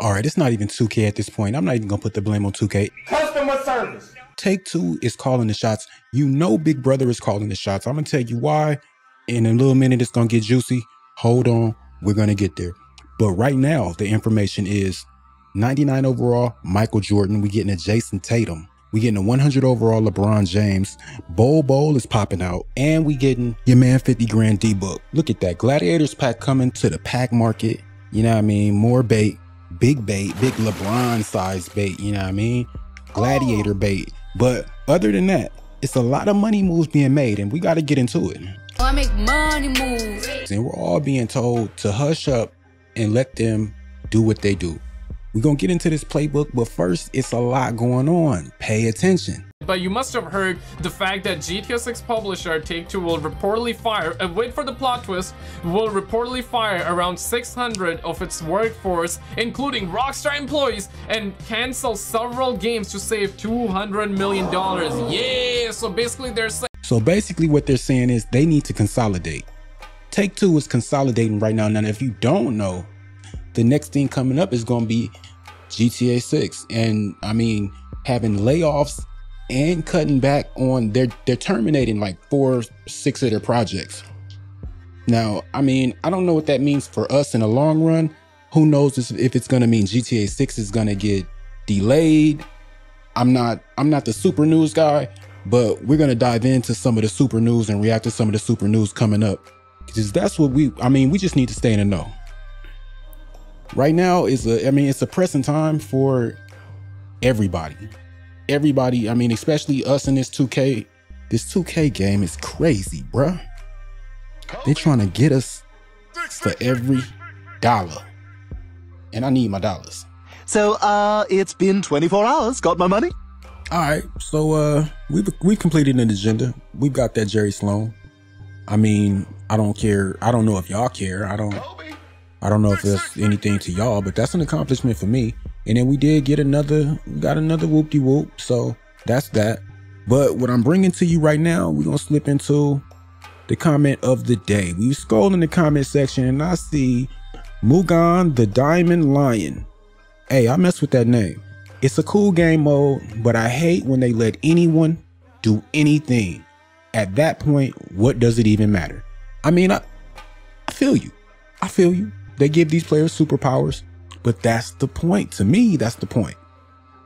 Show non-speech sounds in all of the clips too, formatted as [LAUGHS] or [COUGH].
All right, it's not even 2K at this point. I'm not even gonna put the blame on 2K. Customer service. Take Two is calling the shots. You know Big Brother is calling the shots. I'm gonna tell you why. In a little minute, it's gonna get juicy. Hold on, we're gonna get there. But right now, the information is 99 overall, Michael Jordan. We getting a Jayson Tatum. We getting a 100 overall LeBron James. Bol Bol is popping out. And we getting your man 50 grand D-Book. Look at that. Gladiators pack coming to the pack market. You know what I mean? More bait. Big bait. Big LeBron size bait. You know what I mean? Gladiator oh. bait. But other than that, it's a lot of money moves being made and we got to get into it. Oh, I make money moves. And we're all being told to hush up and let them do what they do. We're going to get into this playbook, but first, it's a lot going on. Pay attention. But you must have heard the fact that GTA 6 publisher Take-Two will reportedly fire, and wait for the plot twist, will reportedly fire around 600 of its workforce, including Rockstar employees, and cancel several games to save $200 million. Yeah, so basically they're saying... So basically what they're saying is they need to consolidate. Take-Two is consolidating right now. Now, if you don't know, the next thing coming up is going to be GTA 6. And I mean, having layoffs and cutting back on they're they're terminating like four, six of their projects. Now, I mean, I don't know what that means for us in the long run. Who knows if it's going to mean GTA 6 is going to get delayed. I'm not I'm not the super news guy, but we're going to dive into some of the super news and react to some of the super news coming up. Because that's what we I mean, we just need to stay in the know right now is a I mean it's a pressing time for everybody. Everybody, I mean, especially us in this 2K. This 2K game is crazy, bruh. They're trying to get us for every dollar. And I need my dollars. So, uh, it's been 24 hours. Got my money? All right. So, uh, we've, we've completed an agenda. We've got that Jerry Sloan. I mean, I don't care. I don't know if y'all care. I don't. I don't know if it's anything to y'all, but that's an accomplishment for me. And then we did get another, got another whoop de whoop. So that's that. But what I'm bringing to you right now, we're going to slip into the comment of the day. We scroll in the comment section and I see Mugan the Diamond Lion. Hey, I mess with that name. It's a cool game mode, but I hate when they let anyone do anything. At that point, what does it even matter? I mean, I, I feel you. I feel you. They give these players superpowers, but that's the point. To me, that's the point.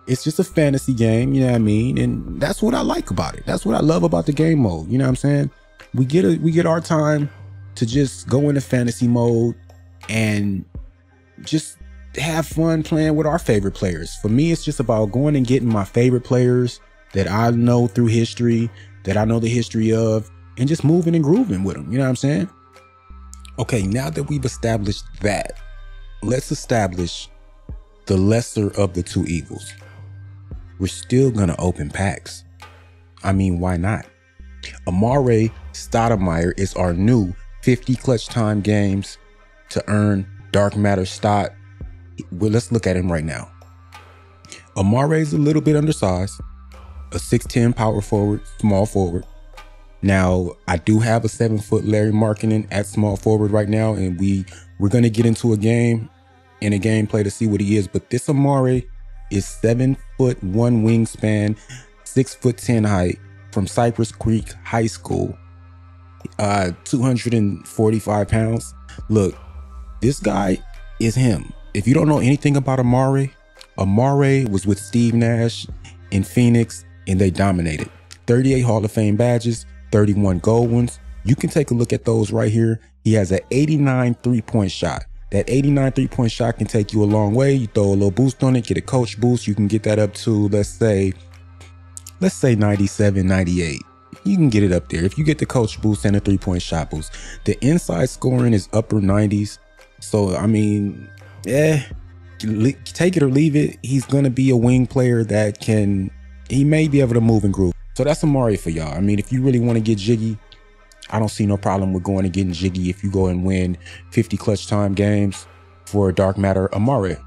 It's just a fantasy game, you know what I mean? And that's what I like about it. That's what I love about the game mode. You know what I'm saying? We get a, we get our time to just go into fantasy mode and just have fun playing with our favorite players. For me, it's just about going and getting my favorite players that I know through history, that I know the history of, and just moving and grooving with them. You know what I'm saying? Okay, now that we've established that, let's establish the lesser of the two evils. We're still gonna open packs. I mean, why not? Amar'e Stoudemire is our new 50 clutch time games to earn dark matter stock. Well, let's look at him right now. Amar'e is a little bit undersized, a 6'10 power forward, small forward, now, I do have a seven foot Larry Markkanen at small forward right now, and we we're gonna get into a game in a gameplay to see what he is. But this Amar'e is seven foot one wingspan, six foot ten height from Cypress Creek High School, uh, 245 pounds. Look, this guy is him. If you don't know anything about Amar'e, Amar'e was with Steve Nash in Phoenix and they dominated. 38 Hall of Fame badges, 31 gold ones. You can take a look at those right here. He has an 89 three-point shot. That 89 three-point shot can take you a long way. You throw a little boost on it, get a coach boost. You can get that up to, let's say, let's say 97, 98. You can get it up there. If you get the coach boost and a three-point shot boost. The inside scoring is upper 90s. So, I mean, yeah, take it or leave it. He's going to be a wing player that can, he may be able to move and groove. So that's Amar'e for y'all. I mean, if you really want to get jiggy, I don't see no problem with going and getting jiggy if you go and win 50 clutch time games for Dark Matter Amar'e.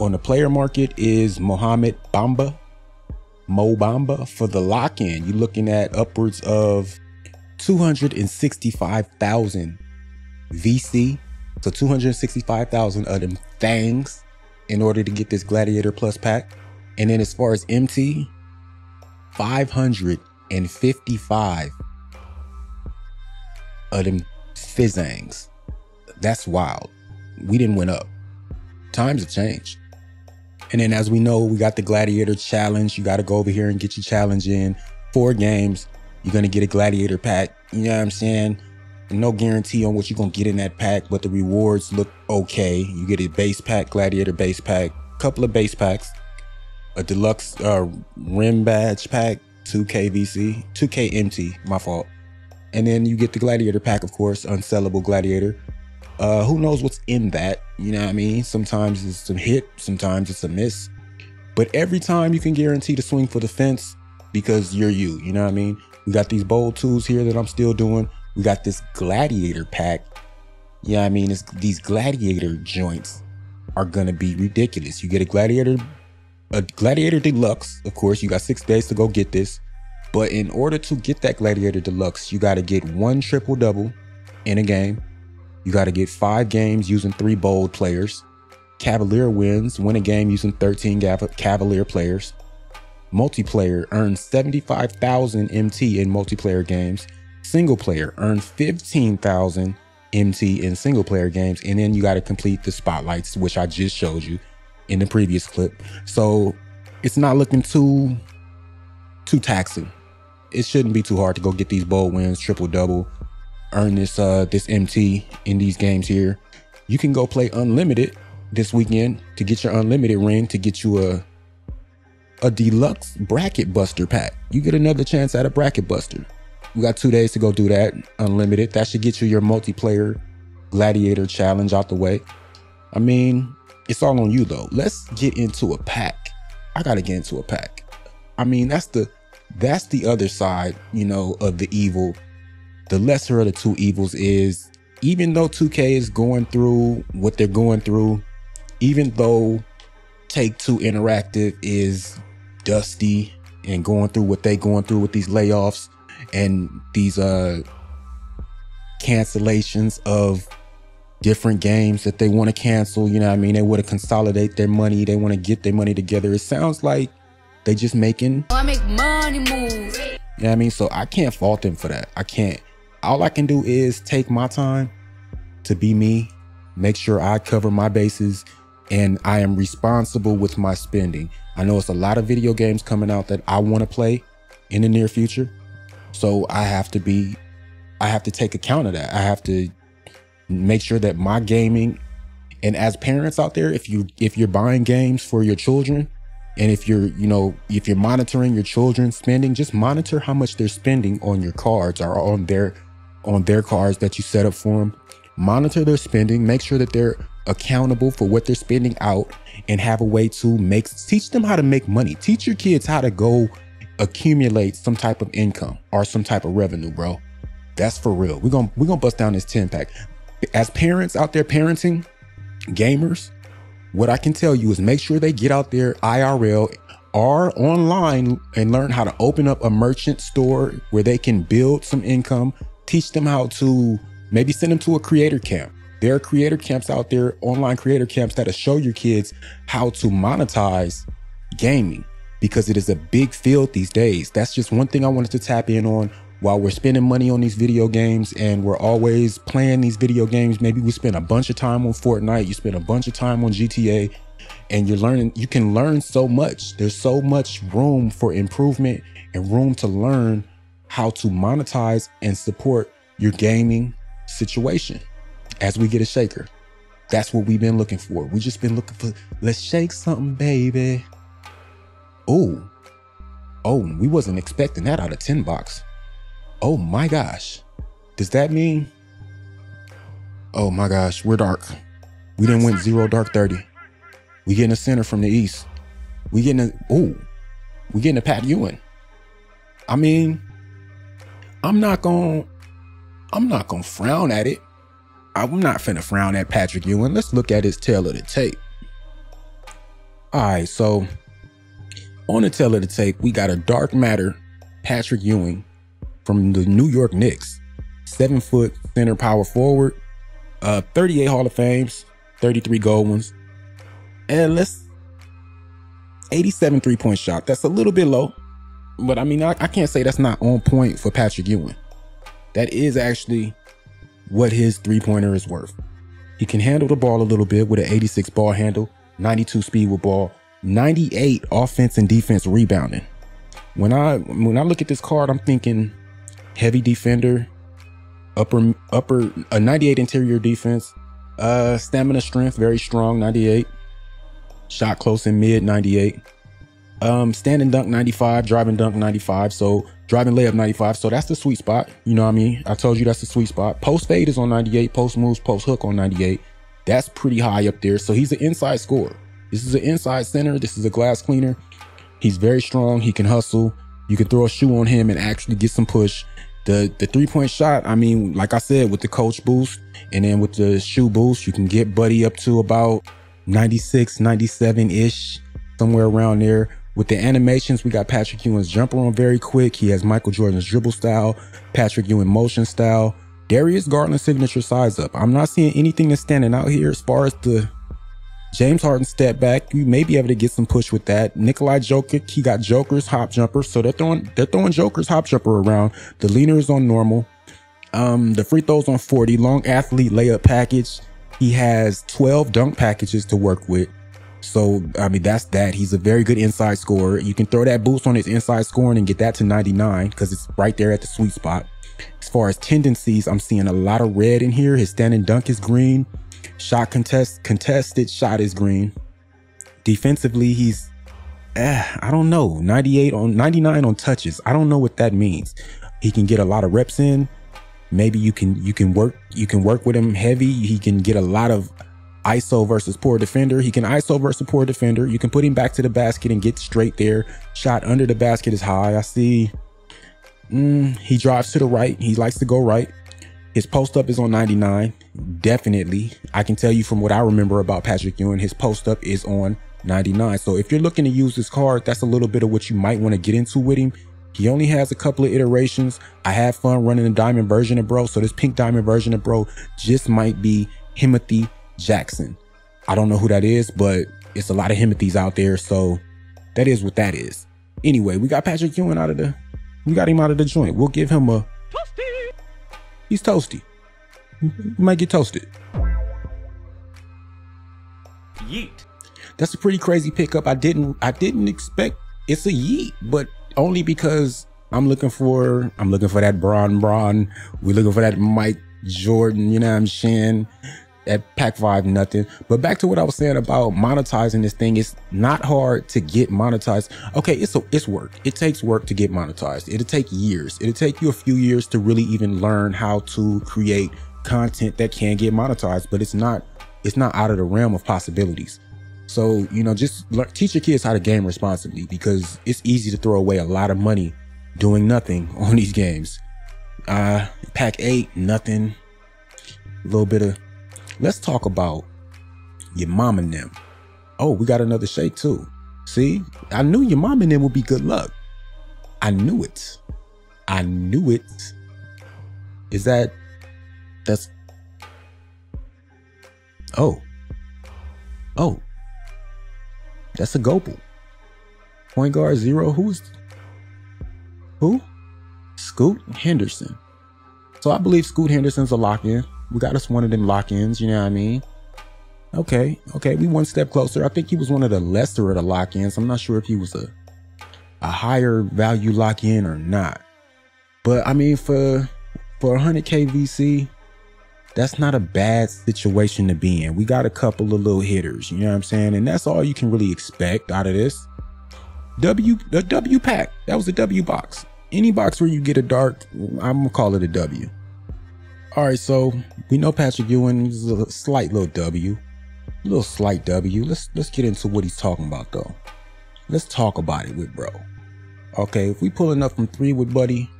On the player market is Mohamed Bamba, Mo Bamba for the lock-in. You're looking at upwards of 265,000 VC. So 265,000 of them things. in order to get this Gladiator Plus pack. And then as far as MT, 555 of them Fizzangs. That's wild. We didn't win up. Times have changed. And then as we know, we got the Gladiator Challenge. You got to go over here and get your challenge in. Four games, you're going to get a Gladiator pack. You know what I'm saying? No guarantee on what you're going to get in that pack, but the rewards look okay. You get a base pack, Gladiator base pack, couple of base packs, a deluxe uh, rim badge pack, 2K VC, 2K MT, my fault. And then you get the Gladiator pack, of course, unsellable Gladiator. Uh, who knows what's in that? You know what I mean? Sometimes it's a hit, sometimes it's a miss. But every time you can guarantee to swing for the fence because you're you. You know what I mean? We got these bold tools here that I'm still doing. We got this Gladiator pack. Yeah, I mean, it's, these Gladiator joints are gonna be ridiculous. You get a Gladiator, a Gladiator Deluxe. Of course, you got six days to go get this. But in order to get that Gladiator Deluxe, you got to get one triple double in a game. You got to get five games using three bold players. Cavalier wins, win a game using 13 Cavalier players. Multiplayer earns 75,000 MT in multiplayer games. Single player earns 15,000 MT in single player games. And then you got to complete the spotlights, which I just showed you in the previous clip. So it's not looking too, too taxing it shouldn't be too hard to go get these bold wins, triple double, earn this uh this MT in these games here. You can go play unlimited this weekend to get your unlimited ring to get you a a deluxe bracket buster pack. You get another chance at a bracket buster. We got two days to go do that unlimited. That should get you your multiplayer gladiator challenge out the way. I mean, it's all on you though. Let's get into a pack. I gotta get into a pack. I mean, that's the that's the other side, you know, of the evil. The lesser of the two evils is even though 2K is going through what they're going through, even though Take Two Interactive is dusty and going through what they're going through with these layoffs and these uh cancellations of different games that they want to cancel, you know I mean? They want to consolidate their money, they want to get their money together. It sounds like they just making. I make money moves. You know what I mean? So I can't fault them for that. I can't. All I can do is take my time to be me, make sure I cover my bases, and I am responsible with my spending. I know it's a lot of video games coming out that I want to play in the near future. So I have to be, I have to take account of that. I have to make sure that my gaming and as parents out there, if you if you're buying games for your children, and if you're, you know, if you're monitoring your children's spending, just monitor how much they're spending on your cards or on their on their cards that you set up for them. Monitor their spending, make sure that they're accountable for what they're spending out and have a way to make teach them how to make money. Teach your kids how to go accumulate some type of income or some type of revenue, bro. That's for real. We're going to we're going to bust down this 10 pack. As parents out there parenting gamers, what I can tell you is make sure they get out there IRL or online and learn how to open up a merchant store where they can build some income, teach them how to maybe send them to a creator camp. There are creator camps out there, online creator camps that'll show your kids how to monetize gaming because it is a big field these days. That's just one thing I wanted to tap in on while we're spending money on these video games and we're always playing these video games, maybe we spend a bunch of time on Fortnite, you spend a bunch of time on GTA, and you're learning, you can learn so much. There's so much room for improvement and room to learn how to monetize and support your gaming situation as we get a shaker. That's what we've been looking for. We just been looking for, let's shake something, baby. Oh, oh, we wasn't expecting that out of 10 box. Oh my gosh. Does that mean? Oh my gosh, we're dark. We didn't win zero dark 30. We getting a center from the east. We getting a oh, we getting a Pat Ewing. I mean, I'm not gonna I'm not gonna frown at it. I'm not finna frown at Patrick Ewing. Let's look at his tail of the tape. All right, so on the tail of the tape, we got a dark matter Patrick Ewing from the New York Knicks. Seven foot center power forward, uh, 38 Hall of Fames, 33 gold ones. And let's 87 three point shot. That's a little bit low, but I mean, I, I can't say that's not on point for Patrick Ewing. That is actually what his three pointer is worth. He can handle the ball a little bit with an 86 ball handle, 92 speed with ball, 98 offense and defense rebounding. When I when I look at this card, I'm thinking heavy defender, upper upper a 98 interior defense, uh stamina strength very strong 98, shot close and mid 98. Um, standing dunk 95, driving dunk 95. So driving layup 95. So that's the sweet spot. You know what I mean? I told you that's the sweet spot. Post fade is on 98, post moves, post hook on 98. That's pretty high up there. So he's an inside scorer. This is an inside center. This is a glass cleaner. He's very strong. He can hustle. You can throw a shoe on him and actually get some push. The the three point shot, I mean, like I said, with the coach boost and then with the shoe boost, you can get Buddy up to about 96, 97 ish, somewhere around there. With the animations, we got Patrick Ewing's jumper on very quick. He has Michael Jordan's dribble style, Patrick Ewing motion style, Darius Garland's signature size up. I'm not seeing anything that's standing out here as far as the James Harden step back. You may be able to get some push with that. Nikolai Jokic, he got Joker's hop jumper. So they're throwing they're throwing Joker's hop jumper around. The leaner is on normal. Um, the free throws on 40, long athlete layup package. He has 12 dunk packages to work with. So, I mean, that's that. He's a very good inside scorer. You can throw that boost on his inside scoring and get that to 99 because it's right there at the sweet spot. As far as tendencies, I'm seeing a lot of red in here. His standing dunk is green. Shot contest contested shot is green. Defensively, he's eh, I don't know, 98 on 99 on touches. I don't know what that means. He can get a lot of reps in. Maybe you can you can work you can work with him heavy. He can get a lot of ISO versus poor defender. He can ISO versus poor defender. You can put him back to the basket and get straight there. Shot under the basket is high. I see. Mm, he drives to the right. He likes to go right. His post up is on 99. Definitely. I can tell you from what I remember about Patrick Ewing, his post up is on 99. So if you're looking to use this card, that's a little bit of what you might want to get into with him. He only has a couple of iterations. I had fun running the diamond version of bro. So this pink diamond version of bro just might be Timothy Jackson. I don't know who that is, but it's a lot of Himothy's out there. So that is what that is. Anyway, we got Patrick Ewing out of the, we got him out of the joint. We'll give him a, he's toasty. He might get toasted. Yeet. That's a pretty crazy pickup. I didn't, I didn't expect it's a yeet, but only because I'm looking for, I'm looking for that Bron Bron. We're looking for that Mike Jordan, you know what I'm saying? At Pack 5 nothing. But back to what I was saying about monetizing this thing, it's not hard to get monetized. Okay, it's a, it's work. It takes work to get monetized. It'll take years. It'll take you a few years to really even learn how to create content that can get monetized, but it's not it's not out of the realm of possibilities. So, you know, just teach your kids how to game responsibly because it's easy to throw away a lot of money doing nothing [LAUGHS] on these games. Uh, pack eight, nothing. A little bit of Let's talk about your mom and them. Oh, we got another shake too. See, I knew your mom and them would be good luck. I knew it. I knew it. Is that that's oh oh that's a Gopal. Point guard zero. Who's who? Scoot Henderson. So I believe Scoot Henderson's a lock in. We got us one of them lock-ins, you know what I mean? Okay, okay, we one step closer. I think he was one of the lesser of the lock-ins. I'm not sure if he was a a higher value lock-in or not. But I mean, for for 100k VC, that's not a bad situation to be in. We got a couple of little hitters, you know what I'm saying? And that's all you can really expect out of this. W the W pack. That was a W box. Any box where you get a dark, I'm gonna call it a W. All right, so we know Patrick Ewing is a slight little W, a little slight W. Let's let's get into what he's talking about though. Let's talk about it with bro. Okay, if we pulling up from three with Buddy,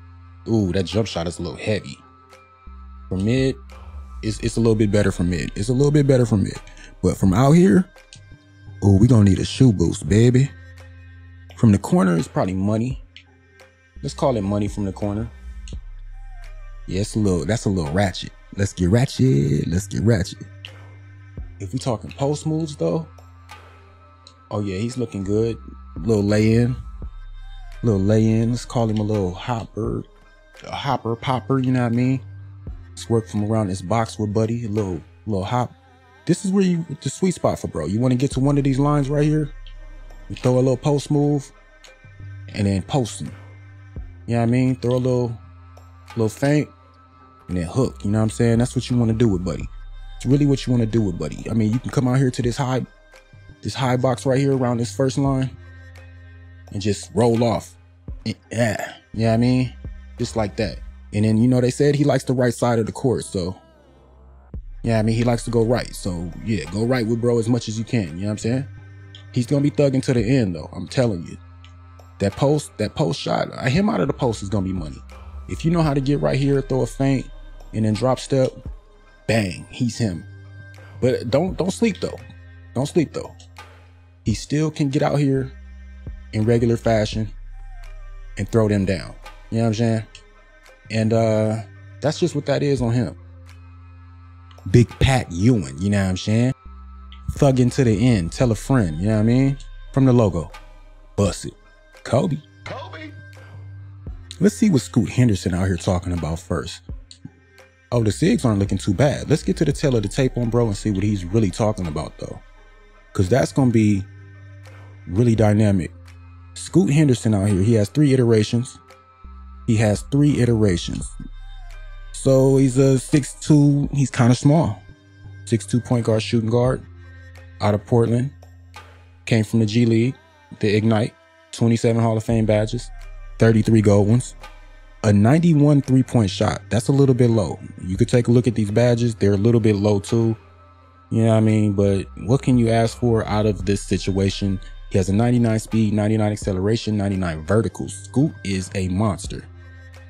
ooh, that jump shot is a little heavy. For mid, it's it's a little bit better from mid. It's a little bit better from mid, but from out here, ooh, we gonna need a shoe boost, baby. From the corner, it's probably money. Let's call it money from the corner. Yeah, it's a little, that's a little ratchet. Let's get ratchet. Let's get ratchet. If we talking post moves though, Oh yeah, he's looking good. Little lay in, little lay in. Let's call him a little hopper, a hopper popper. You know what I mean? Let's work from around this box with Buddy. A little little hop. This is where you the sweet spot for bro. You want to get to one of these lines right here. You throw a little post move, and then post him. You know what I mean? Throw a little little feint, and then hook. You know what I'm saying? That's what you want to do with Buddy. It's really what you want to do with Buddy. I mean, you can come out here to this high this high box right here around this first line and just roll off. Yeah, what I mean? Just like that. And then, you know, they said he likes the right side of the court. So, yeah, I mean, he likes to go right. So, yeah, go right with bro as much as you can. You know what I'm saying? He's going to be thugging to the end, though. I'm telling you. That post, that post shot, uh, him out of the post is going to be money. If you know how to get right here, throw a feint, and then drop step, bang, he's him. But don't don't sleep though. Don't sleep though he still can get out here in regular fashion and throw them down. You know what I'm saying? And uh that's just what that is on him. Big Pat Ewing, you know what I'm saying? Thugging to the end, tell a friend, you know what I mean? From the logo. Bust it. Kobe. Kobe. Let's see what Scoot Henderson out here talking about first. Oh, the SIGs aren't looking too bad. Let's get to the tail of the tape on bro and see what he's really talking about though. Cause that's gonna be really dynamic. Scoot Henderson out here, he has three iterations. He has three iterations. So he's a six-two. he's kind of small. Six-two point guard, shooting guard out of Portland. Came from the G League, the Ignite, 27 Hall of Fame badges, 33 gold ones, a 91 three point shot. That's a little bit low. You could take a look at these badges, they're a little bit low too. You know what I mean? But what can you ask for out of this situation? He has a 99 speed, 99 acceleration, 99 vertical. Scoot is a monster.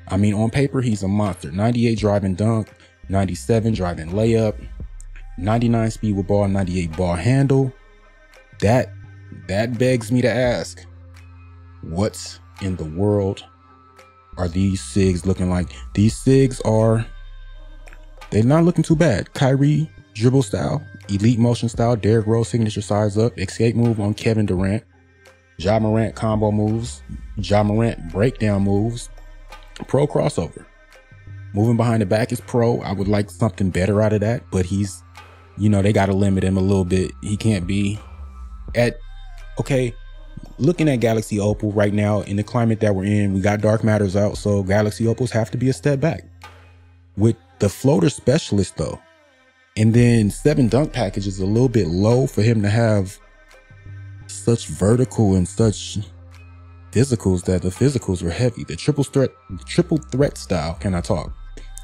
I mean, on paper, he's a monster. 98 driving dunk, 97 driving layup, 99 speed with ball, 98 ball handle. That that begs me to ask, what's in the world are these SIGs looking like? These SIGs are they're not looking too bad. Kyrie dribble style, elite motion style, Derrick Rose signature size up, escape move on Kevin Durant, Ja Morant combo moves, Ja Morant breakdown moves, pro crossover. Moving behind the back is pro. I would like something better out of that, but he's, you know, they got to limit him a little bit. He can't be at, okay, looking at Galaxy Opal right now in the climate that we're in, we got Dark Matters out, so Galaxy Opals have to be a step back. With the floater specialist, though, and then seven dunk package is a little bit low for him to have such vertical and such physicals that the physicals were heavy. The triple threat, triple threat style, can I talk,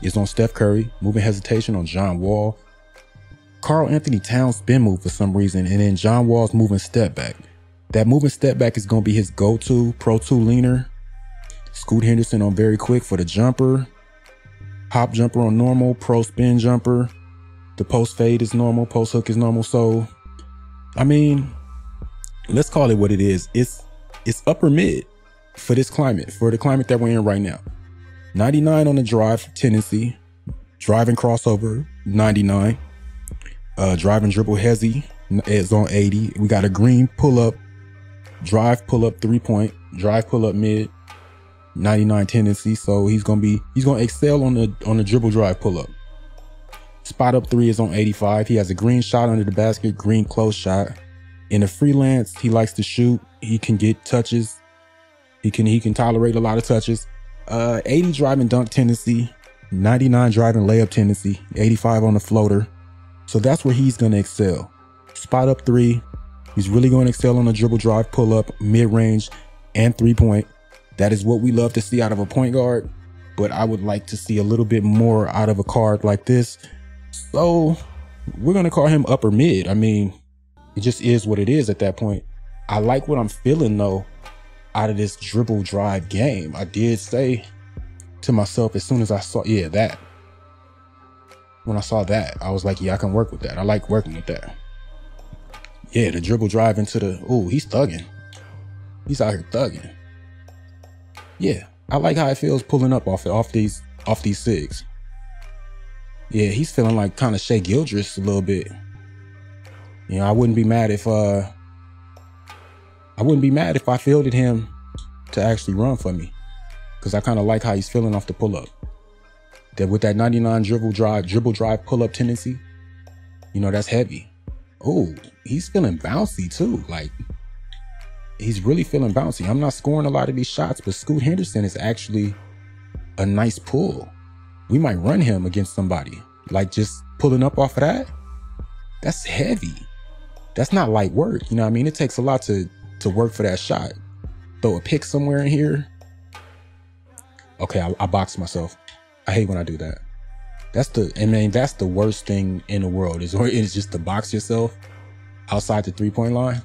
is on Steph Curry, moving hesitation on John Wall. Karl-Anthony Towns spin move for some reason, and then John Wall's moving step back. That moving step back is going to be his go-to Pro 2 leaner. Scoot Henderson on very quick for the jumper. Hop jumper on normal, pro spin jumper. The post fade is normal, post hook is normal. So, I mean, let's call it what it is. It's it's upper mid for this climate, for the climate that we're in right now. 99 on the drive tendency, driving crossover 99, uh, driving dribble hezzy is on 80. We got a green pull up, drive pull up three point, drive pull up mid, 99 tendency. So he's gonna be he's gonna excel on the on the dribble drive pull up. Spot up three is on 85. He has a green shot under the basket, green close shot. In a freelance, he likes to shoot. He can get touches. He can he can tolerate a lot of touches. Uh, 80 driving dunk tendency, 99 driving layup tendency, 85 on the floater. So that's where he's gonna excel. Spot up three. He's really going to excel on the dribble drive, pull up, mid range, and three point. That is what we love to see out of a point guard. But I would like to see a little bit more out of a card like this so we're going to call him upper mid. I mean, it just is what it is at that point. I like what I'm feeling though out of this dribble drive game. I did say to myself as soon as I saw, yeah, that. When I saw that, I was like, yeah, I can work with that. I like working with that. Yeah, the dribble drive into the, oh, he's thugging. He's out here thugging. Yeah, I like how it feels pulling up off off these off these SIGs. Yeah, he's feeling like kind of Shai Gilgeous a little bit. You know, I wouldn't be mad if uh I wouldn't be mad if I fielded him to actually run for me. Cause I kind of like how he's feeling off the pull up. That with that 99 dribble drive, dribble drive pull up tendency, you know, that's heavy. Oh, he's feeling bouncy too. Like he's really feeling bouncy. I'm not scoring a lot of these shots, but Scoot Henderson is actually a nice pull. We might run him against somebody. Like just pulling up off of that. That's heavy. That's not light work. You know what I mean? It takes a lot to to work for that shot. Throw a pick somewhere in here. Okay, I, I box myself. I hate when I do that. That's the I mean that's the worst thing in the world is or [LAUGHS] is just to box yourself outside the three point line.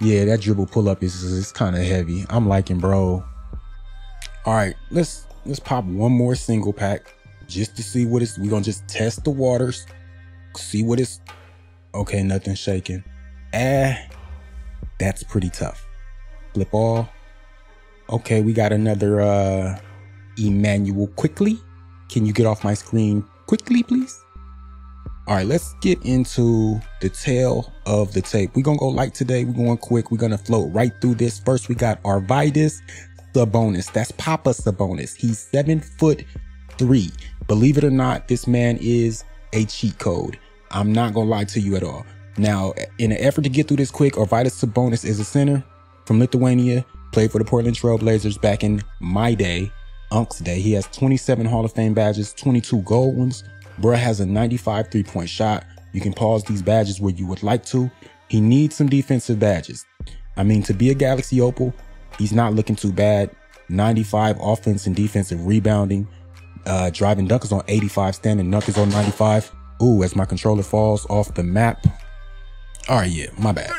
Yeah, that dribble pull up is is kind of heavy. I'm liking, bro. All right, let's let's pop one more single pack just to see what it's. We're gonna just test the waters, see what it's. Okay, nothing shaking. Ah, that's pretty tough. Flip all. Okay, we got another uh Immanuel Quickley. Can you get off my screen quickly, please? All right, let's get into the tail of the tape. We're going to go light today. We're going quick. We're going to float right through this. First, we got Arvydas Sabonis. That's Papa Sabonis. He's seven foot three. Believe it or not, this man is a cheat code. I'm not going to lie to you at all. Now, in an effort to get through this quick, Arvydas Sabonis is a center from Lithuania, played for the Portland Trail Blazers back in my day, Unk's day. He has 27 Hall of Fame badges, 22 gold ones. Bruh has a 95 three point shot. You can pause these badges where you would like to. He needs some defensive badges. I mean, to be a Galaxy Opal, he's not looking too bad. 95 offense and defensive rebounding. Uh, driving dunk is on 85, standing dunk is on 95. Ooh, as my controller falls off the map. All right, yeah, my bad.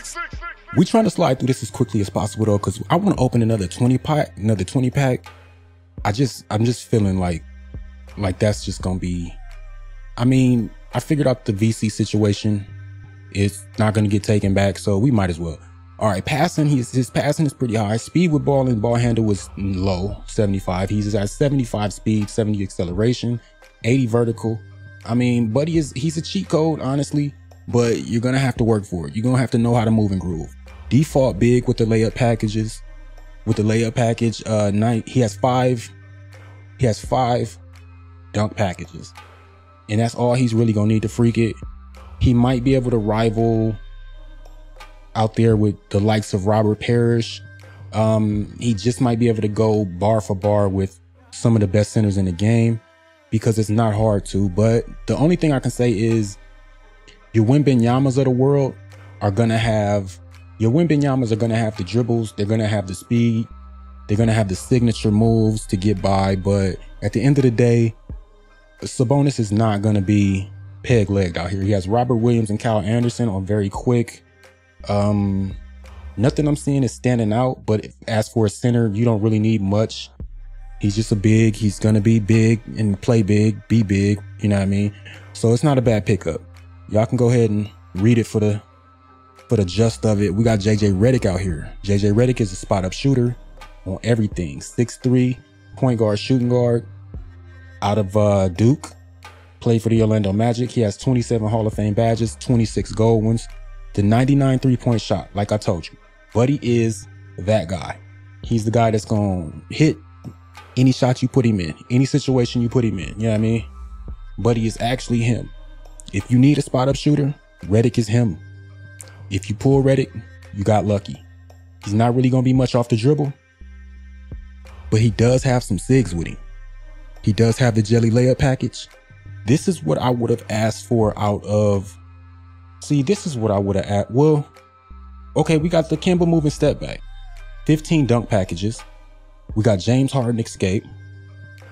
We trying to slide through this as quickly as possible though, because I want to open another 20 pack, another 20 pack. I just, I'm just feeling like, like that's just gonna be. I mean, I figured out the VC situation. It's not gonna get taken back, so we might as well. All right, passing, he's, his passing is pretty high. Speed with ball and ball handle was low, 75. He's at 75 speed, 70 acceleration, 80 vertical. I mean, Buddy is, he's a cheat code, honestly, but you're gonna have to work for it. You're gonna have to know how to move and groove. Default big with the layup packages. With the layup package, uh, nine, he has five, he has five dunk packages. And that's all he's really gonna need to freak it. He might be able to rival out there with the likes of Robert Parish. Um, he just might be able to go bar for bar with some of the best centers in the game because it's not hard to. But the only thing I can say is your Wembanyama's of the world are gonna have your Wembanyama's are gonna have the dribbles, they're gonna have the speed, they're gonna have the signature moves to get by. But at the end of the day, Sabonis is not gonna be peg legged out here. He has Robert Williams and Kyle Anderson on very quick. Um, nothing I'm seeing is standing out. But as for a center, you don't really need much. He's just a big. He's gonna be big and play big, be big. You know what I mean? So it's not a bad pickup. Y'all can go ahead and read it for the for the gist of it. We got JJ Redick out here. JJ Redick is a spot up shooter on everything. 6'3, point guard, shooting guard, out of uh, Duke. Played for the Orlando Magic. He has 27 Hall of Fame badges, 26 gold ones, the 99 three point shot, like I told you. Buddy is that guy. He's the guy that's going to hit any shot you put him in, any situation you put him in. You know what I mean? Buddy is actually him. If you need a spot up shooter, Redick is him. If you pull Redick, you got lucky. He's not really going to be much off the dribble, but he does have some SIGs with him. He does have the jelly layup package. This is what I would have asked for out of. See, this is what I would have asked. Well, okay, we got the Kemba moving step back, 15 dunk packages. We got James Harden escape.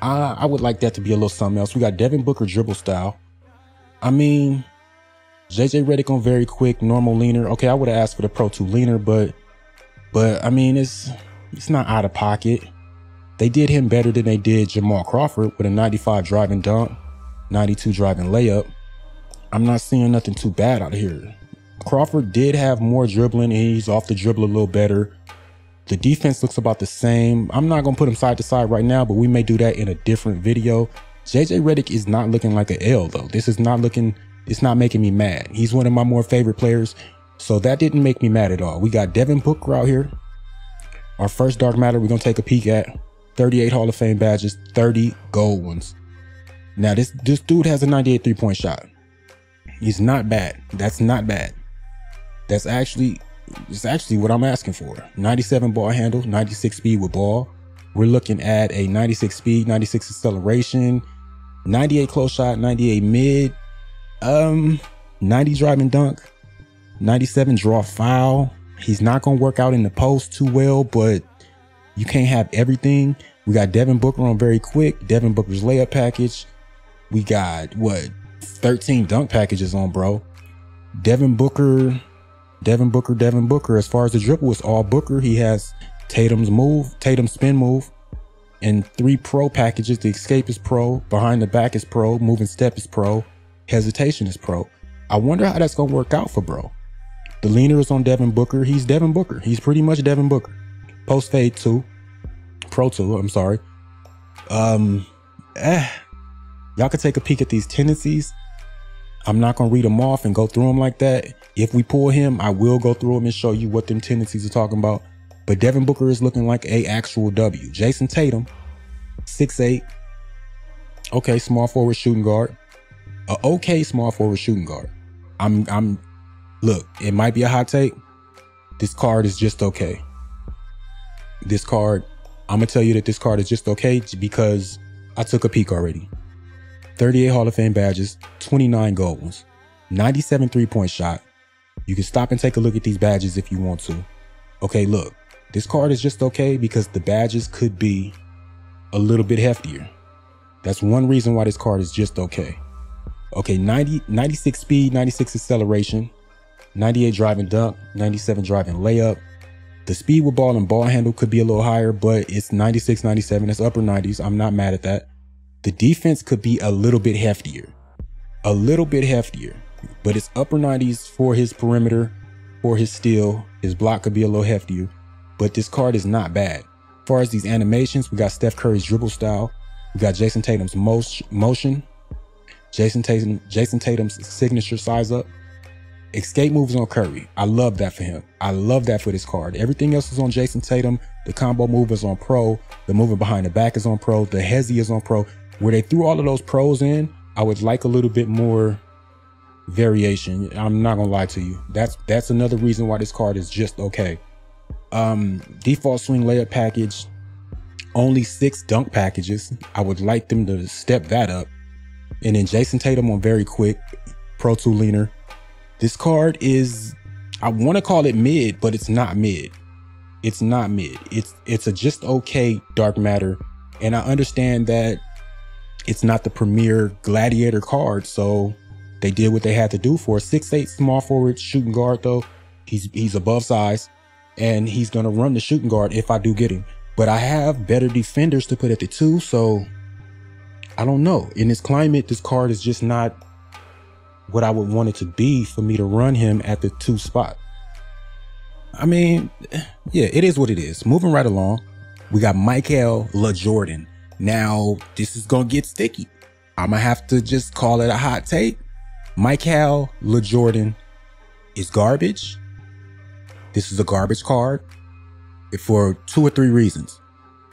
I, I would like that to be a little something else. We got Devin Booker dribble style. I mean, JJ Redick on very quick, normal leaner. Okay, I would have asked for the Pro 2 leaner, but but I mean it's it's not out of pocket. They did him better than they did Jamal Crawford with a 95 driving dunk, 92 driving layup. I'm not seeing nothing too bad out of here. Crawford did have more dribbling and he's off the dribble a little better. The defense looks about the same. I'm not going to put him side to side right now, but we may do that in a different video. JJ Redick is not looking like an L though. This is not looking, it's not making me mad. He's one of my more favorite players. So that didn't make me mad at all. We got Devin Booker out here. Our first dark matter we're gonna take a peek at. 38 Hall of Fame badges, 30 gold ones. Now this this dude has a 98 three-point shot. He's not bad. That's not bad. That's actually it's actually what I'm asking for. 97 ball handle, 96 speed with ball. We're looking at a 96 speed, 96 acceleration, 98 close shot, 98 mid, um, 90 driving dunk, 97 draw foul. He's not going to work out in the post too well, but you can't have everything. We got Devin Booker on very quick. Devin Booker's layup package. We got what 13 dunk packages on, bro. Devin Booker, Devin Booker, Devin Booker. As far as the dribble, it's all Booker. He has Tatum's move, Tatum's spin move, and three pro packages. The escape is pro, behind the back is pro, moving step is pro, hesitation is pro. I wonder how that's gonna work out for bro. The leaner is on Devin Booker. He's Devin Booker. He's pretty much Devin Booker. Post fade two, pro two. I'm sorry. Um, eh, y'all can take a peek at these tendencies. I'm not gonna read them off and go through them like that. If we pull him, I will go through them and show you what them tendencies are talking about. But Devin Booker is looking like a actual W. Jayson Tatum, six eight. Okay, small forward shooting guard. A okay small forward shooting guard. I'm I'm look, it might be a hot take. This card is just okay. This card, I'm gonna tell you that this card is just okay because I took a peek already. 38 Hall of Fame badges, 29 gold ones, 97 three-point shot. You can stop and take a look at these badges if you want to. Okay, look, this card is just okay because the badges could be a little bit heftier. That's one reason why this card is just okay. Okay, 90, 96 speed, 96 acceleration, 98 driving dunk, 97 driving layup. The speed with ball and ball handle could be a little higher, but it's 96, 97. It's upper 90s. I'm not mad at that. The defense could be a little bit heftier, a little bit heftier, but it's upper 90s for his perimeter, for his steal. His block could be a little heftier, but this card is not bad. As far as these animations, we got Steph Curry's dribble style. We got Jayson Tatum's most motion. Jayson Tatum, Jayson Tatum's signature size up. Escape moves on Curry. I love that for him. I love that for this card. Everything else is on Jayson Tatum. The combo move is on pro. The moving behind the back is on pro. The hezzy is on pro. Where they threw all of those pros in, I would like a little bit more variation. I'm not gonna lie to you. That's that's another reason why this card is just okay. Um, default swing layup package, only six dunk packages. I would like them to step that up. And then Jayson Tatum on very quick, Pro 2 leaner. This card is, I want to call it mid, but it's not mid. It's not mid. It's it's a just okay dark matter. And I understand that it's not the premier gladiator card, so they did what they had to do for a six eight small forward shooting guard though. He's he's above size and he's gonna run the shooting guard if I do get him. But I have better defenders to put at the two, so I don't know. In this climate, this card is just not what I would want it to be for me to run him at the two spot. I mean, yeah, it is what it is. Moving right along, we got Michael LaJordan. Now, this is gonna get sticky. I'm gonna have to just call it a hot take. Michael LaJordan is garbage. This is a garbage card for two or three reasons.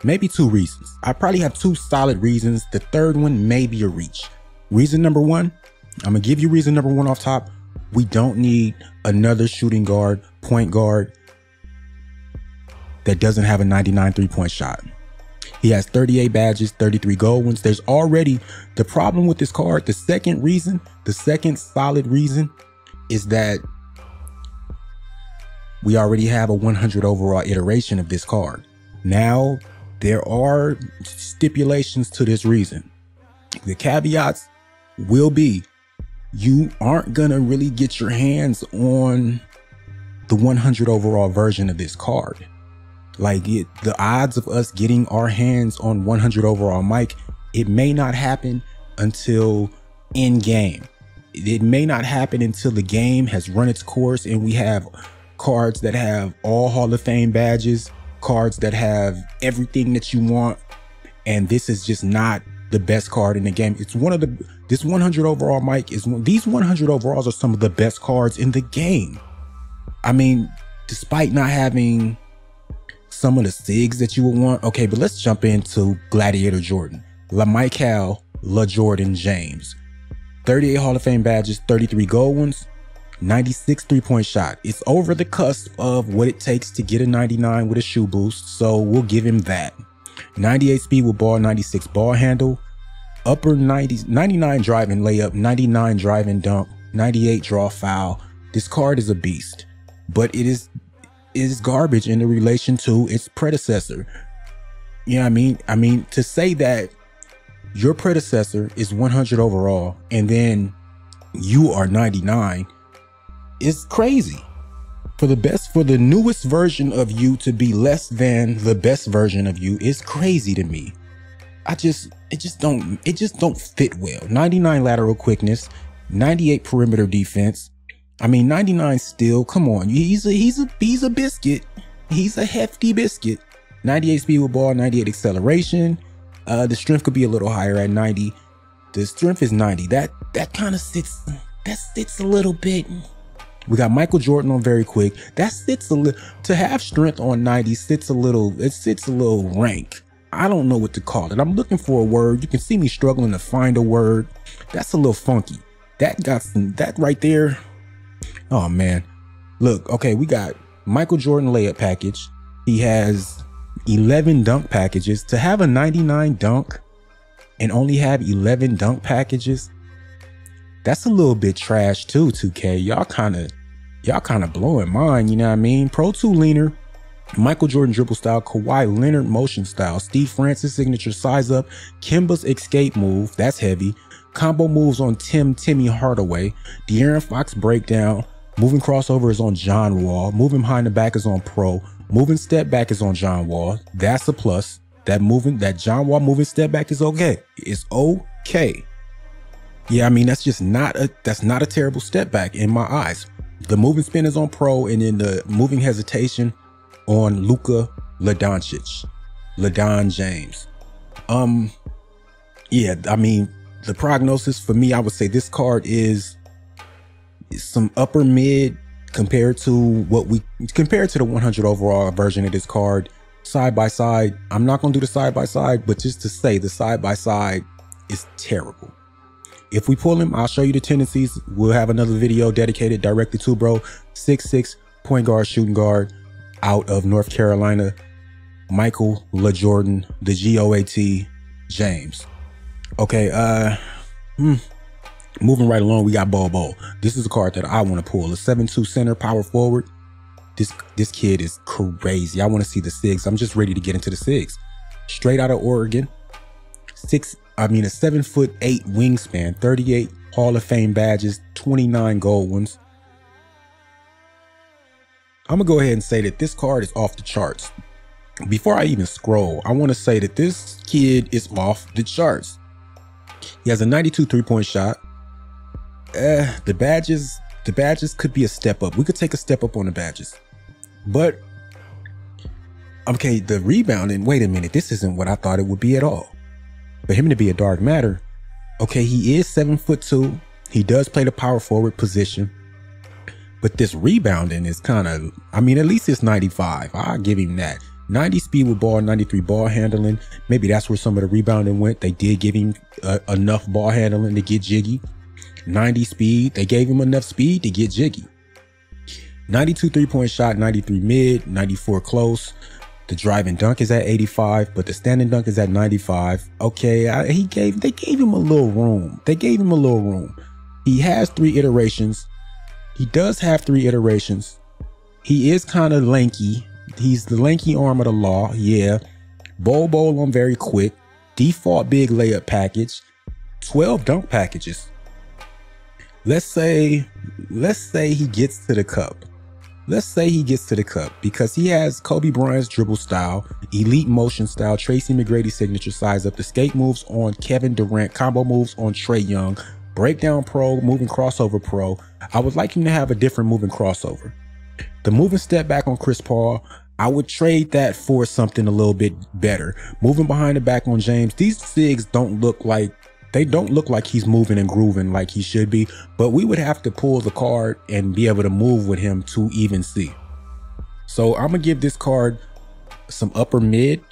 Maybe two reasons. I probably have two solid reasons. The third one may be a reach. Reason number one, I'm gonna give you reason number one off top. We don't need another shooting guard, point guard that doesn't have a 99 three point shot. He has 38 badges, 33 gold ones. There's already the problem with this card. The second reason, the second solid reason is that we already have a 100 overall iteration of this card. Now, there are stipulations to this reason. The caveats will be you aren't gonna really get your hands on the 100 overall version of this card. Like it, the odds of us getting our hands on 100 overall Mike, it may not happen until in game. It may not happen until the game has run its course and we have cards that have all Hall of Fame badges, cards that have everything that you want. And this is just not the best card in the game. It's one of the, this 100 overall Mike is one, these 100 overalls are some of the best cards in the game. I mean, despite not having some of the SIGs that you would want, okay, but let's jump into Gladiator Jordan. LaMichael La Jordan James. 38 Hall of Fame badges, 33 gold ones, 96 three point shot. It's over the cusp of what it takes to get a 99 with a shoe boost, so we'll give him that. 98 speed with ball, 96 ball handle, upper 90s, 99 driving layup, 99 driving dunk, 98 draw foul. This card is a beast, but it is is garbage in the relation to its predecessor. You know what I mean? I mean, to say that your predecessor is 100 overall and then you are 99 is crazy. For the best, for the newest version of you to be less than the best version of you is crazy to me. I just, it just don't, it just don't fit well. 99 lateral quickness, 98 perimeter defense. I mean, 99 still, come on. He's a, he's a, he's a biscuit. He's a hefty biscuit. 98 speed with ball, 98 acceleration. Uh, the strength could be a little higher at 90. The strength is 90. That, that kind of sits, that sits a little bit. We got Michael Jordan on very quick. That sits a little, to have strength on 90 sits a little, it sits a little rank. I don't know what to call it. I'm looking for a word. You can see me struggling to find a word. That's a little funky. That got some, that right there. Oh man. Look, okay, we got Michael Jordan layup package. He has 11 dunk packages. To have a 99 dunk and only have 11 dunk packages, that's a little bit trash too, 2K. Y'all kind of, y'all kind of blowing mine, you know what I mean? Pro 2 leaner, Michael Jordan dribble style, Kawhi Leonard motion style, Steve Francis signature size up, Kemba's escape move, that's heavy, combo moves on Tim Timmy Hardaway, De'Aaron Fox breakdown, moving crossover is on John Wall, moving behind the back is on Pro, moving step back is on John Wall, that's a plus. That moving, that John Wall moving step back is okay. It's okay. Yeah, I mean that's just not a that's not a terrible step back in my eyes. The moving spin is on Pro, and then the moving hesitation on Luka LaDoncic, LaDon James. Um, yeah, I mean the prognosis for me, I would say this card is, is some upper mid compared to what we compared to the 100 overall version of this card. Side by side, I'm not gonna do the side by side, but just to say the side by side is terrible. If we pull him, I'll show you the tendencies. We'll have another video dedicated directly to bro. Six six point guard, shooting guard out of North Carolina. Michael LaJordan, the G-O-A-T James. Okay, uh, hmm. moving right along, we got Bol Bol. This is a card that I want to pull. A 7-2 center power forward. This this kid is crazy. I want to see the six. I'm just ready to get into the six. Straight out of Oregon. Six I mean, a seven foot eight wingspan, 38 Hall of Fame badges, 29 gold ones. I'm gonna go ahead and say that this card is off the charts. Before I even scroll, I want to say that this kid is off the charts. He has a 92 three point shot. Uh, the badges, the badges could be a step up. We could take a step up on the badges, but okay, the rebounding. Wait a minute, this isn't what I thought it would be at all for him to be a dark matter, okay, he is seven foot two. He does play the power forward position. But this rebounding is kind of, I mean, at least it's 95. I'll give him that. 90 speed with ball, 93 ball handling. Maybe that's where some of the rebounding went. They did give him uh, enough ball handling to get jiggy. 90 speed. They gave him enough speed to get jiggy. 92 three point shot, 93 mid, 94 close, the driving dunk is at 85, but the standing dunk is at 95. Okay, I, he gave they gave him a little room. They gave him a little room. He has three iterations. He does have three iterations. He is kind of lanky. He's the lanky arm of the law. Yeah. Bol Bol on very quick. Default big layup package. 12 dunk packages. Let's say, let's say he gets to the cup. Let's say he gets to the cup because he has Kobe Bryant's dribble style, elite motion style, Tracy McGrady signature size up, the skate moves on Kevin Durant, combo moves on Trae Young, breakdown pro, moving crossover pro. I would like him to have a different moving crossover. The moving step back on Chris Paul, I would trade that for something a little bit better. Moving behind the back on James, these figs don't look like They don't look like he's moving and grooving like he should be, but we would have to pull the card and be able to move with him to even see. So I'm gonna give this card some upper mid.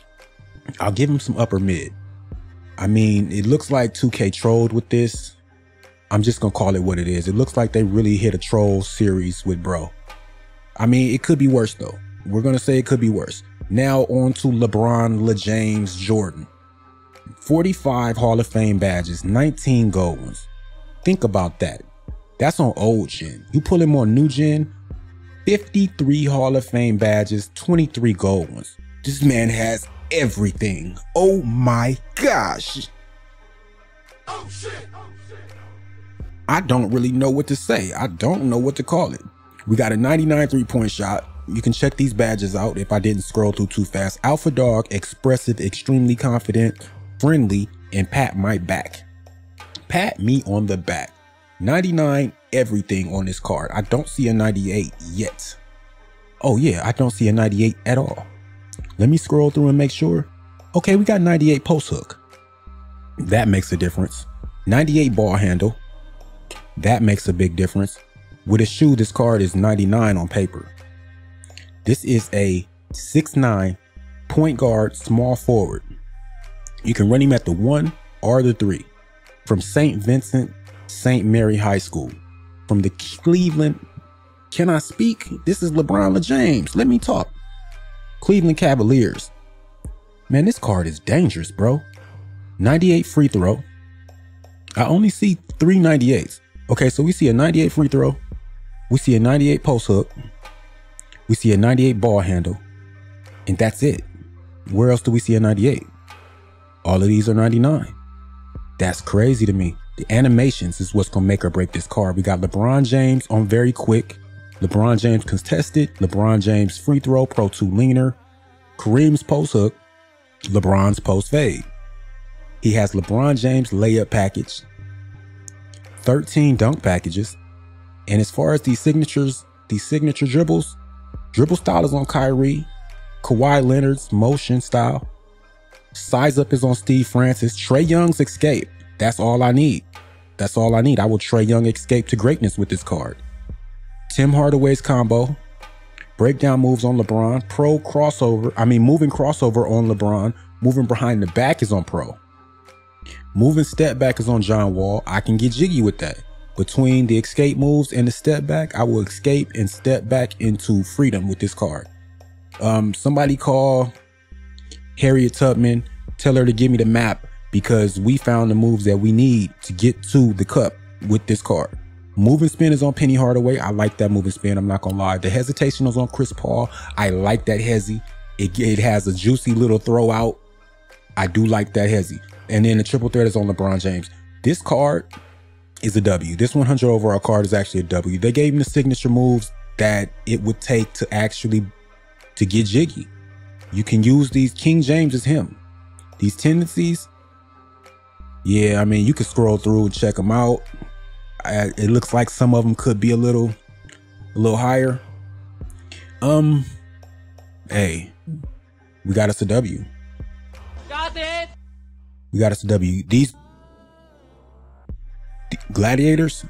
I'll give him some upper mid. I mean, it looks like 2K trolled with this. I'm just gonna call it what it is. It looks like they really hit a troll series with bro. I mean, it could be worse though. We're gonna say it could be worse. Now on to LeBron, Le James, Jordan. 45 Hall of Fame badges, 19 gold ones. Think about that. That's on old gen. You pull him on new gen, 53 Hall of Fame badges, 23 gold ones. This man has everything. Oh my gosh. Oh shit. I don't really know what to say. I don't know what to call it. We got a 99 three point shot. You can check these badges out if I didn't scroll through too fast. Alpha Dog, expressive, extremely confident, friendly, and pat my back. Pat me on the back. 99 everything on this card. I don't see a 98 yet. Oh yeah, I don't see a 98 at all. Let me scroll through and make sure. Okay, we got 98 post hook. That makes a difference. 98 ball handle. That makes a big difference. With a shoe, this card is 99 on paper. This is a 6'9 point guard, small forward. You can run him at the one or the three. From St. Vincent, St. Mary High School. From the Cleveland, can I speak? This is LeBron James. Let me talk. Cleveland Cavaliers. Man, this card is dangerous, bro. 98 free throw. I only see three 98s. Okay, so we see a 98 free throw. We see a 98 post hook. We see a 98 ball handle. And that's it. Where else do we see a 98? All of these are 99. That's crazy to me. The animations is what's going to make or break this card. We got LeBron James on very quick. LeBron James contested. LeBron James free throw, Pro 2 leaner. Kareem's post hook. LeBron's post fade. He has LeBron James layup package. 13 dunk packages. And as far as these signatures, these signature dribbles, dribble style is on Kyrie, Kawhi Leonard's motion style, size up is on Steve Francis, Trae Young's escape. That's all I need. That's all I need. I will Trey Young escape to greatness with this card. Tim Hardaway's combo, breakdown moves on LeBron, pro crossover, I mean moving crossover on LeBron, moving behind the back is on pro. Moving step back is on John Wall. I can get jiggy with that. Between the escape moves and the step back, I will escape and step back into freedom with this card. Um, somebody call Harriet Tubman, tell her to give me the map because we found the moves that we need to get to the cup with this card. Moving spin is on Penny Hardaway. I like that moving spin. I'm not gonna lie. The hesitation is on Chris Paul. I like that hezzy. It, it has a juicy little throw out. I do like that hezzy. And then the triple threat is on LeBron James. This card is a W. This 100 overall card is actually a W. They gave him the signature moves that it would take to actually to get jiggy. You can use these. King James is him. These tendencies. Yeah, I mean, you can scroll through and check them out. I, it looks like some of them could be a little, a little higher. Um, hey, we got us a W. Got it. We got us a W. These gladiators,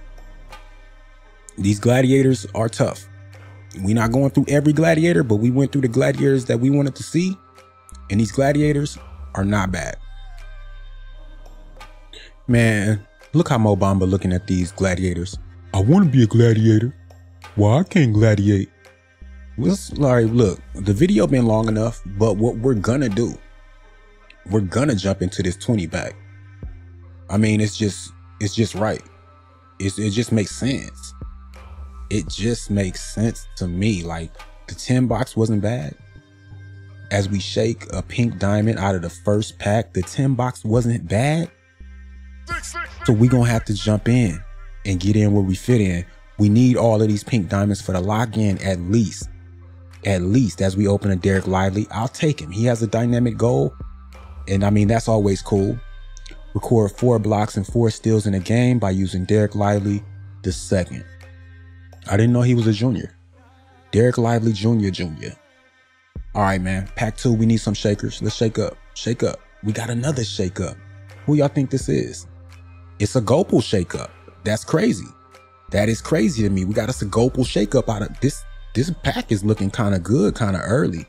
these gladiators are tough. We're not going through every gladiator, but we went through the gladiators that we wanted to see. And these gladiators are not bad. Man, look how Mo Bamba looking at these gladiators. I want to be a gladiator. Why I can't gladiate? Let's like, look, the video been long enough, but what we're gonna do we're gonna jump into this 20 back. I mean, it's just it's just right. It's, it just makes sense. It just makes sense to me. Like the 10 box wasn't bad. As we shake a pink diamond out of the first pack, the 10 box wasn't bad. So we gonna have to jump in and get in where we fit in. We need all of these pink diamonds for the lock in at least. At least as we open a Dereck Lively, I'll take him. He has a dynamic goal. And I mean, that's always cool. Record four blocks and four steals in a game by using Dereck Lively the second. I didn't know he was a junior. Dereck Lively Jr. Jr. All right, man. Pack two, we need some shakers. Let's shake up. Shake up. We got another shake up. Who y'all think this is? It's a Gopal shake up. That's crazy. That is crazy to me. We got us a Gopal shake up out of this. This pack is looking kind of good, kind of early.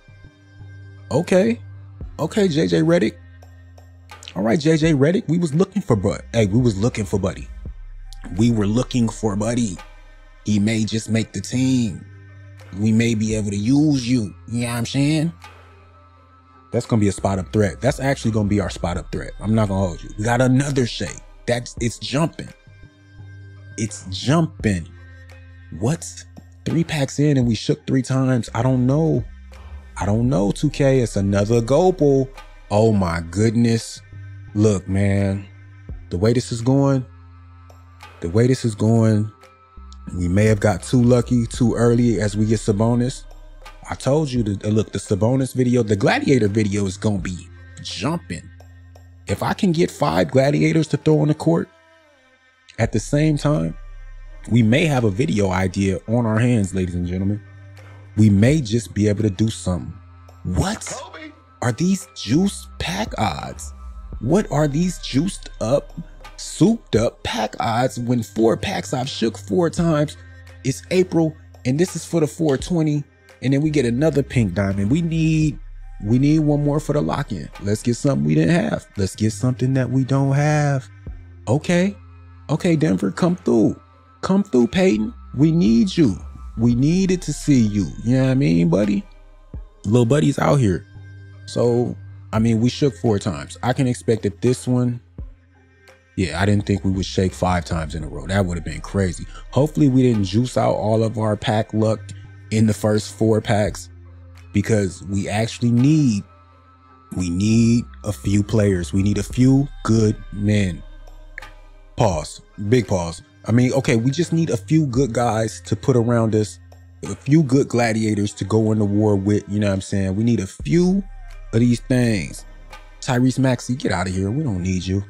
Okay. Okay, JJ Redick. All right, JJ Redick. We was looking for Bud. Hey, we was looking for Buddy. We were looking for Buddy. He may just make the team. We may be able to use you. You know what I'm saying? That's gonna be a spot up threat. That's actually gonna be our spot up threat. I'm not gonna hold you. We got another shake. That's it's jumping. It's jumping. What's three packs in and we shook three times? I don't know. I don't know, 2K. It's another Gopal. Oh my goodness. Look, man. The way this is going, the way this is going, we may have got too lucky too early as we get Sabonis. I told you to look, the Sabonis video, the Gladiator video is going to be jumping. If I can get five Gladiators to throw on the court at the same time, we may have a video idea on our hands, ladies and gentlemen. We may just be able to do something. What are these juice pack odds? What are these juiced up, souped up pack odds when four packs I've shook four times? It's April and this is for the 420 and then we get another pink diamond. We need we need one more for the lock-in. Let's get something we didn't have. Let's get something that we don't have. Okay. Okay, Denver, come through. Come through, Peyton. We need you. We needed to see you. You know what I mean, buddy? Little buddy's out here. So, I mean, we shook four times. I can expect that this one, yeah, I didn't think we would shake five times in a row. That would have been crazy. Hopefully, we didn't juice out all of our pack luck in the first four packs because we actually need we need a few players. We need a few good men. Pause. Big pause. I mean, okay, we just need a few good guys to put around us, a few good gladiators to go into war with. You know what I'm saying? We need a few of these things. Tyrese Maxey, get out of here. We don't need you.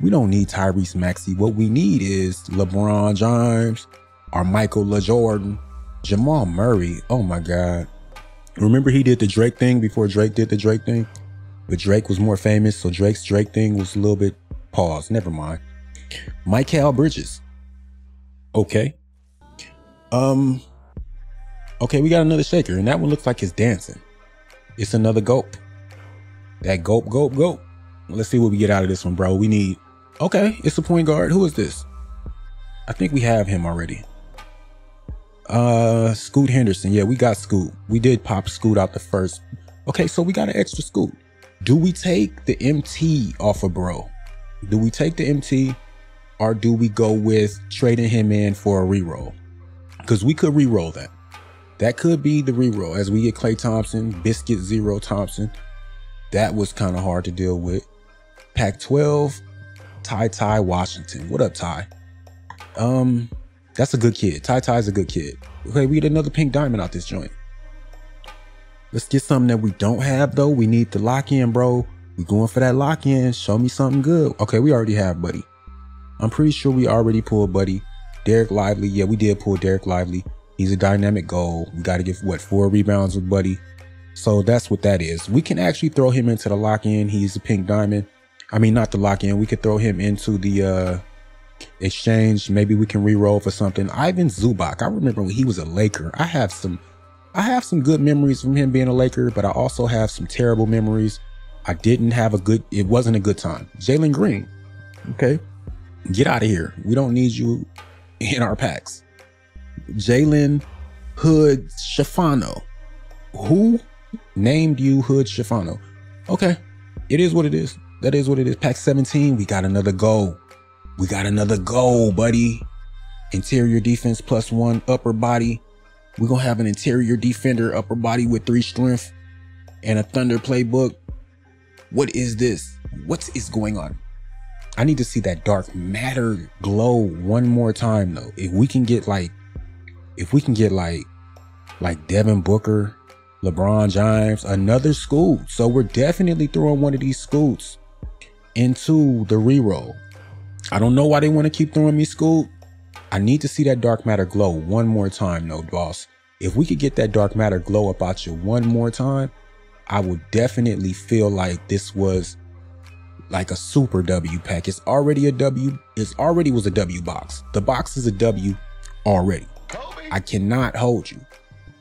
We don't need Tyrese Maxey. What we need is LeBron James or Michael LeJordan, Jamal Murray. Oh my God. Remember he did the Drake thing before Drake did the Drake thing? But Drake was more famous, so Drake's Drake thing was a little bit paused. Never mind. Mikal Bridges. Okay. Um. Okay, we got another shaker, and that one looks like it's dancing. It's another gulp. That gulp, gulp, gulp. Let's see what we get out of this one, bro. We need. Okay, it's a point guard. Who is this? I think we have him already. Uh, Scoot Henderson. Yeah, we got Scoot. We did pop Scoot out the first. Okay, so we got an extra Scoot. Do we take the MT off of bro? Do we take the MT or do we go with trading him in for a reroll? Because we could reroll that. That could be the reroll as we get Klay Thompson, Biscuit Zero Thompson. That was kind of hard to deal with. Pac 12, Ty Ty Washington. What up, Ty? Um, that's a good kid. Ty Ty's a good kid. Okay, we get another pink diamond out this joint. Let's get something that we don't have though. We need the lock in, bro. We going for that lock in. Show me something good. Okay, we already have Buddy. I'm pretty sure we already pulled Buddy. Dereck Lively. Yeah, we did pull Dereck Lively. He's a dynamic goal. We got to get what four rebounds with Buddy. So that's what that is. We can actually throw him into the lock in. He's a pink diamond. I mean, not the lock in. We could throw him into the uh exchange. Maybe we can re-roll for something. Ivan Zubac. I remember when he was a Laker. I have some I have some good memories from him being a Laker, but I also have some terrible memories. I didn't have a good it wasn't a good time. Jalen Green. Okay. Get out of here. We don't need you in our packs. Jalen Hood Schifino. Who named you Hood Schifino? Okay. It is what it is. That is what it is. Pack 17. We got another goal. We got another goal, buddy. Interior defense plus one upper body. We're going to have an interior defender upper body with three strength and a thunder playbook. What is this? What is going on? I need to see that dark matter glow one more time though. If we can get like, if we can get like, like Devin Booker, LeBron James, another scoot. So we're definitely throwing one of these scoots into the reroll. I don't know why they want to keep throwing me scoot. I need to see that dark matter glow one more time, no boss. If we could get that dark matter glow about you one more time, I would definitely feel like this was like a super W pack. It's already a W. It's already was a W box. The box is a W already. I cannot hold you.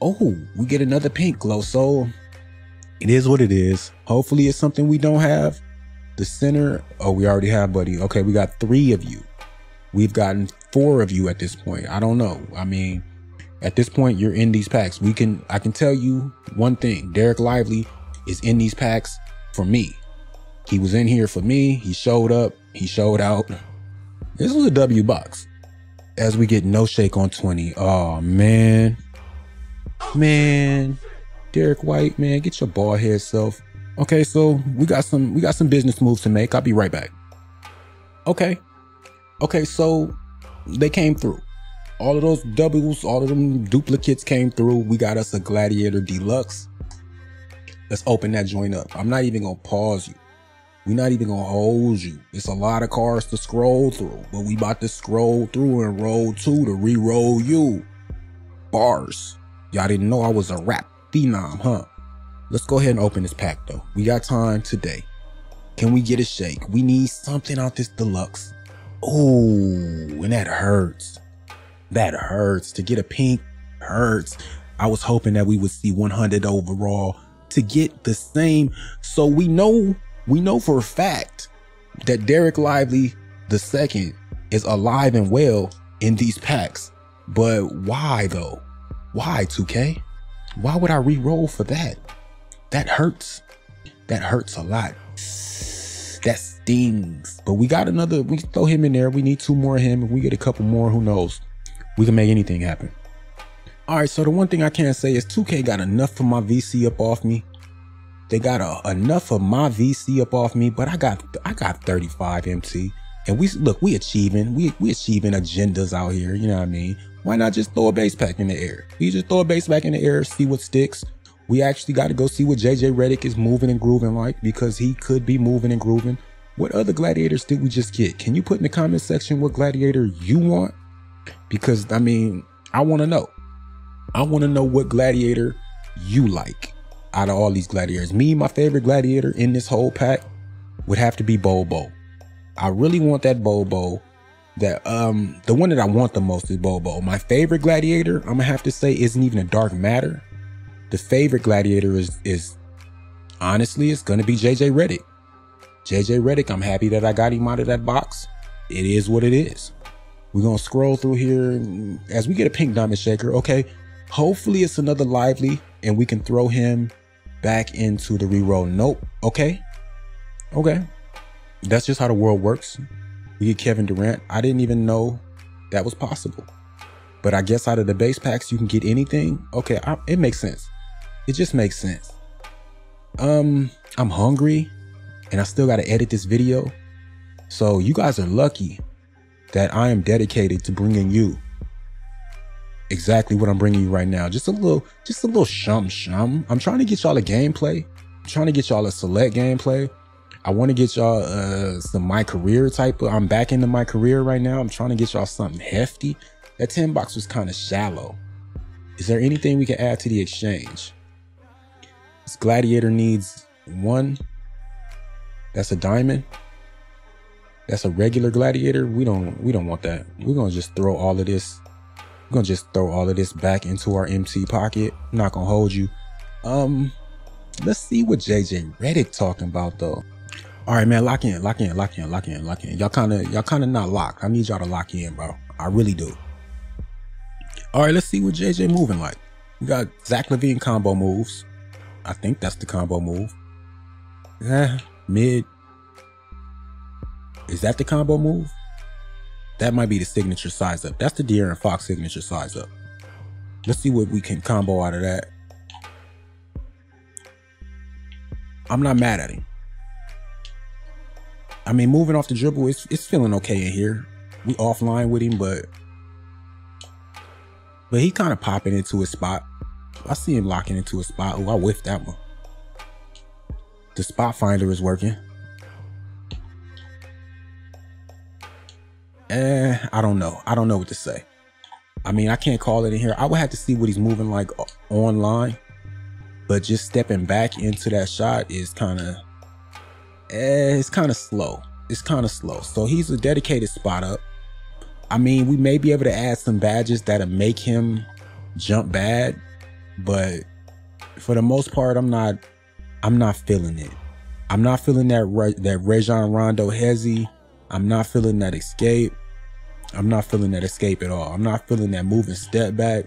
Oh, we get another pink glow. So it is what it is. Hopefully it's something we don't have. The center. Oh, we already have, buddy. Okay, we got three of you. We've gotten four of you at this point. I don't know. I mean, at this point, you're in these packs. We can, I can tell you one thing. Dereck Lively is in these packs for me. He was in here for me. He showed up. He showed out. This was a W box. As we get no shake on 20. Oh, man. Man. Derek White, man, get your ball head self. Okay, so we got some we got some business moves to make. I'll be right back. Okay. Okay, so they came through. All of those doubles, all of them duplicates came through. We got us a Gladiator Deluxe. Let's open that joint up. I'm not even gonna pause you. We're not even gonna hold you. It's a lot of cars to scroll through, but we about to scroll through and roll two to re-roll you. Bars. Y'all didn't know I was a rap phenom, huh? Let's go ahead and open this pack though. We got time today. Can we get a shake? We need something out this deluxe. Oh, and that hurts. That hurts. To get a pink hurts. I was hoping that we would see 100 overall to get the same. So we know, we know for a fact that Dereck Lively the second is alive and well in these packs. But why though? Why 2K? Why would I re-roll for that? That hurts. That hurts a lot. That stings. But we got another, we throw him in there. We need two more of him. If we get a couple more, who knows? We can make anything happen. All right, so the one thing I can say is 2K got enough of my VC up off me. They got a, enough of my VC up off me, but I got I got 35 MT. And we look, we achieving, we we achieving agendas out here. You know what I mean? Why not just throw a base pack in the air? We just throw a base pack in the air, see what sticks. We actually got to go see what JJ Redick is moving and grooving like because he could be moving and grooving. What other gladiators did we just get? Can you put in the comment section what gladiator you want? Because I mean, I want to know. I want to know what gladiator you like out of all these gladiators. Me, my favorite gladiator in this whole pack would have to be Bobo. I really want that Bobo that um the one that I want the most is Bobo. My favorite gladiator, I'm gonna have to say, isn't even a dark matter. The favorite gladiator is is honestly it's gonna be JJ Redick. JJ Redick, I'm happy that I got him out of that box. It is what it is. We're gonna scroll through here as we get a pink diamond shaker. Okay, hopefully it's another lively and we can throw him back into the reroll. Nope. Okay. Okay. That's just how the world works. We get Kevin Durant. I didn't even know that was possible. But I guess out of the base packs, you can get anything. Okay, I, it makes sense. It just makes sense. Um, I'm hungry and I still got to edit this video. So you guys are lucky that I am dedicated to bringing you exactly what I'm bringing you right now. Just a little, just a little shum shum. I'm trying to get y'all a gameplay. I'm trying to get y'all a select gameplay. I want to get y'all uh, some my career type of, I'm back into my career right now. I'm trying to get y'all something hefty. That 10 box was kind of shallow. Is there anything we can add to the exchange? This gladiator needs one. That's a diamond. That's a regular gladiator. We don't we don't want that. We're gonna just throw all of this. We're gonna just throw all of this back into our MT pocket. I'm not gonna hold you. Um, let's see what JJ Redick talking about though. All right, man, lock in, lock in, lock in, lock in, lock in. Y'all kind of, y'all kind of not locked. I need y'all to lock in, bro. I really do. All right, let's see what JJ moving like. We got Zach LaVine combo moves. I think that's the combo move. Yeah, mid. Is that the combo move? That might be the signature size up. That's the De'Aaron Fox signature size up. Let's see what we can combo out of that. I'm not mad at him. I mean, moving off the dribble, it's it's feeling okay in here. We offline with him, but but he kind of popping into his spot. I see him locking into a spot. Oh, I whiffed that one. The spot finder is working. Eh, I don't know. I don't know what to say. I mean, I can't call it in here. I would have to see what he's moving like online. But just stepping back into that shot is kind of eh, it's kind of slow. It's kind of slow. So he's a dedicated spot up. I mean, we may be able to add some badges that'll make him jump bad, but for the most part, I'm not. I'm not feeling it. I'm not feeling that Re- that Rajon Rondo hezzy. I'm not feeling that escape. I'm not feeling that escape at all. I'm not feeling that moving step back.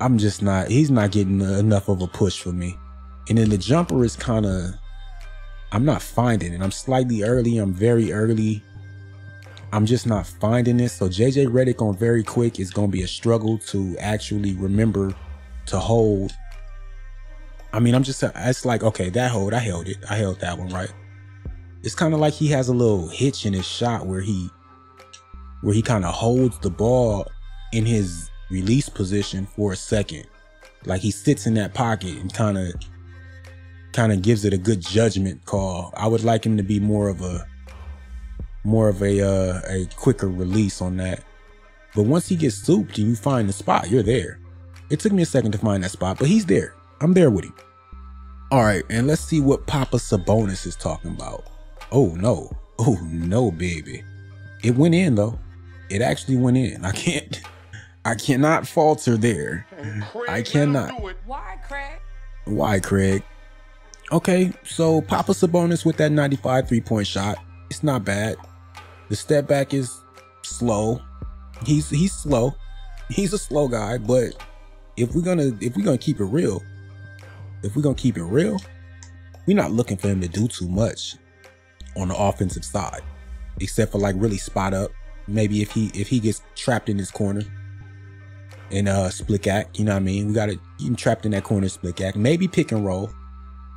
I'm just not. He's not getting enough of a push for me. And then the jumper is kind of. I'm not finding it. I'm slightly early. I'm very early. I'm just not finding it. So JJ Redick on very quick is going to be a struggle to actually remember to hold. I mean, I'm just, it's like, okay, that hold, I held it. I held that one, right? It's kind of like he has a little hitch in his shot where he, where he kind of holds the ball in his release position for a second. Like he sits in that pocket and kind of, kind of gives it a good judgment call. I would like him to be more of a, more of a uh, a quicker release on that. But once he gets souped and you find the spot, you're there. It took me a second to find that spot, but he's there. I'm there with him. All right, and let's see what Papa Sabonis is talking about. Oh no. Oh no, baby. It went in though. It actually went in. I can't I cannot falter there. I cannot. Why, Craig? Why, Craig? Okay, so Papa Sabonis with that 95 three-point shot. It's not bad. The step back is slow. He's he's slow. He's a slow guy, but if we're gonna if we're gonna keep it real, if we're gonna keep it real, we're not looking for him to do too much on the offensive side, except for like really spot up. Maybe if he if he gets trapped in his corner in a uh, split act, you know what I mean? We got him trapped in that corner split act. Maybe pick and roll,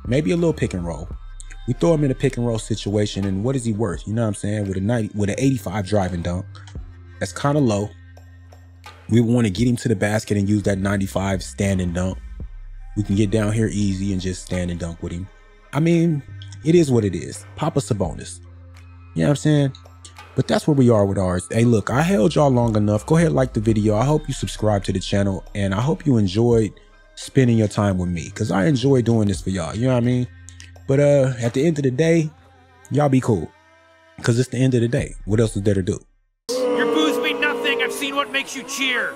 maybe a little pick and roll. We throw him in a pick and roll situation, and what is he worth? You know what I'm saying? With a 90, with an 85 driving dunk, that's kind of low. We want to get him to the basket and use that 95 standing dunk. We can get down here easy and just stand and dunk with him. I mean, it is what it is. Papa Sabonis. You know what I'm saying? But that's where we are with ours. Hey, look, I held y'all long enough. Go ahead, like the video. I hope you subscribe to the channel, and I hope you enjoyed spending your time with me because I enjoy doing this for y'all. You know what I mean? But uh, at the end of the day, y'all be cool. Cause it's the end of the day. What else is there to do? Your booze mean nothing. I've seen what makes you cheer.